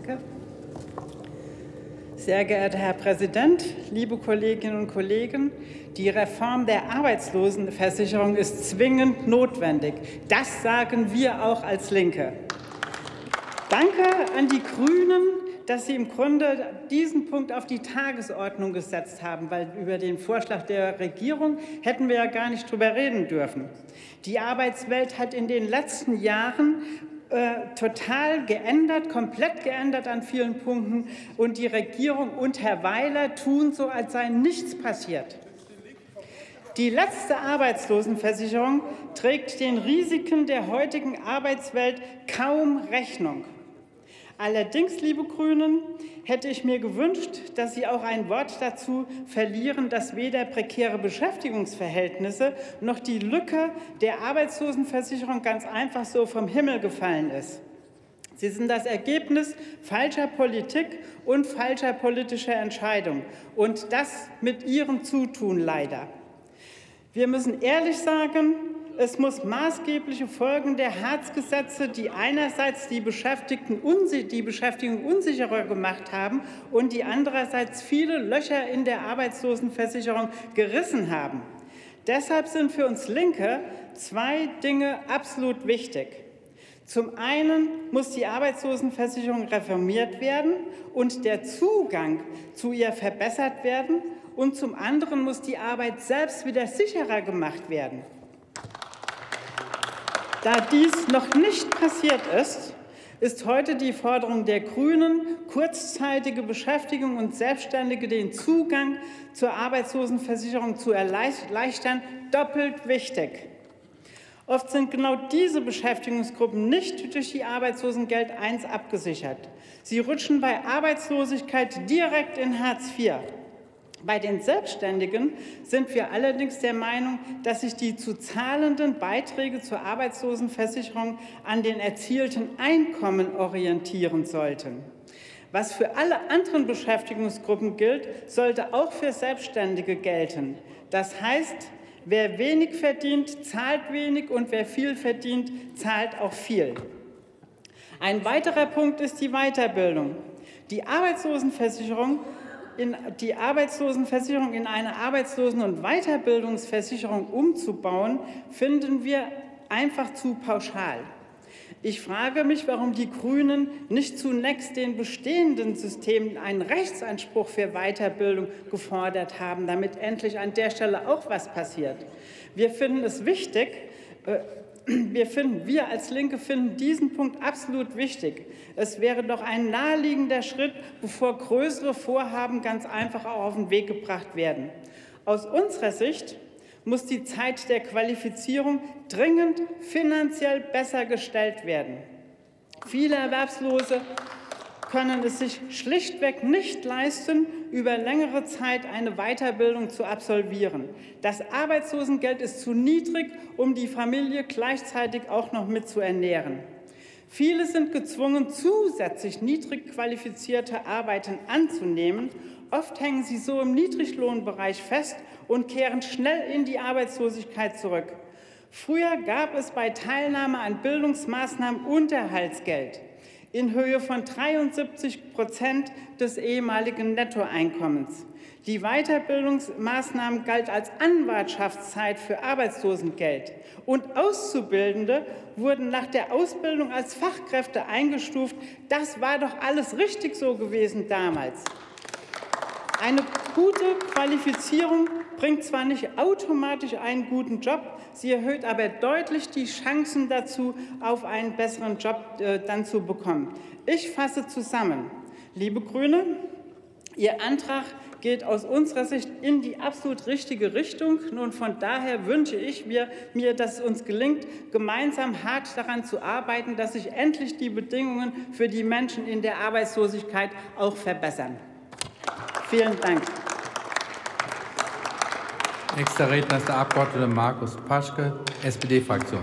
Danke. Sehr geehrter Herr Präsident, liebe Kolleginnen und Kollegen, die Reform der Arbeitslosenversicherung ist zwingend notwendig. Das sagen wir auch als Linke. Danke an die Grünen, dass Sie im Grunde diesen Punkt auf die Tagesordnung gesetzt haben, weil über den Vorschlag der Regierung hätten wir ja gar nicht drüber reden dürfen. Die Arbeitswelt hat in den letzten Jahren äh, total geändert, komplett geändert an vielen Punkten. Und die Regierung und Herr Weiler tun so, als sei nichts passiert. Die letzte Arbeitslosenversicherung trägt den Risiken der heutigen Arbeitswelt kaum Rechnung. Allerdings, liebe Grünen, hätte ich mir gewünscht, dass Sie auch ein Wort dazu verlieren, dass weder prekäre Beschäftigungsverhältnisse noch die Lücke der Arbeitslosenversicherung ganz einfach so vom Himmel gefallen ist. Sie sind das Ergebnis falscher Politik und falscher politischer Entscheidungen und das mit Ihrem Zutun leider. Wir müssen ehrlich sagen, es muss maßgebliche Folgen der Harzgesetze, die einerseits die Beschäftigten die Beschäftigung unsicherer gemacht haben und die andererseits viele Löcher in der Arbeitslosenversicherung gerissen haben. Deshalb sind für uns Linke zwei Dinge absolut wichtig. Zum einen muss die Arbeitslosenversicherung reformiert werden und der Zugang zu ihr verbessert werden. Und zum anderen muss die Arbeit selbst wieder sicherer gemacht werden. Da dies noch nicht passiert ist, ist heute die Forderung der Grünen, kurzzeitige Beschäftigung und Selbstständige den Zugang zur Arbeitslosenversicherung zu erleichtern, doppelt wichtig. Oft sind genau diese Beschäftigungsgruppen nicht durch die Arbeitslosengeld I abgesichert. Sie rutschen bei Arbeitslosigkeit direkt in Hartz IV. Bei den Selbstständigen sind wir allerdings der Meinung, dass sich die zu zahlenden Beiträge zur Arbeitslosenversicherung an den erzielten Einkommen orientieren sollten. Was für alle anderen Beschäftigungsgruppen gilt, sollte auch für Selbstständige gelten. Das heißt, wer wenig verdient, zahlt wenig und wer viel verdient, zahlt auch viel. Ein weiterer Punkt ist die Weiterbildung. Die Arbeitslosenversicherung in die Arbeitslosenversicherung in eine Arbeitslosen- und Weiterbildungsversicherung umzubauen, finden wir einfach zu pauschal. Ich frage mich, warum die Grünen nicht zunächst den bestehenden Systemen einen Rechtsanspruch für Weiterbildung gefordert haben, damit endlich an der Stelle auch was passiert. Wir finden es wichtig, äh, wir, finden, wir als Linke finden diesen Punkt absolut wichtig. Es wäre doch ein naheliegender Schritt, bevor größere Vorhaben ganz einfach auch auf den Weg gebracht werden. Aus unserer Sicht muss die Zeit der Qualifizierung dringend finanziell besser gestellt werden. Viele Erwerbslose können es sich schlichtweg nicht leisten, über längere Zeit eine Weiterbildung zu absolvieren. Das Arbeitslosengeld ist zu niedrig, um die Familie gleichzeitig auch noch mit zu ernähren. Viele sind gezwungen, zusätzlich niedrig qualifizierte Arbeiten anzunehmen. Oft hängen sie so im Niedriglohnbereich fest und kehren schnell in die Arbeitslosigkeit zurück. Früher gab es bei Teilnahme an Bildungsmaßnahmen Unterhaltsgeld in Höhe von 73 Prozent des ehemaligen Nettoeinkommens. Die Weiterbildungsmaßnahmen galt als Anwartschaftszeit für Arbeitslosengeld und Auszubildende wurden nach der Ausbildung als Fachkräfte eingestuft. Das war doch alles richtig so gewesen damals. Eine gute Qualifizierung bringt zwar nicht automatisch einen guten Job, sie erhöht aber deutlich die Chancen dazu, auf einen besseren Job äh, dann zu bekommen. Ich fasse zusammen. Liebe Grüne, Ihr Antrag geht aus unserer Sicht in die absolut richtige Richtung. Und von daher wünsche ich mir, mir, dass es uns gelingt, gemeinsam hart daran zu arbeiten, dass sich endlich die Bedingungen für die Menschen in der Arbeitslosigkeit auch verbessern. Vielen Dank. Nächster Redner ist der Abgeordnete Markus Paschke, SPD-Fraktion.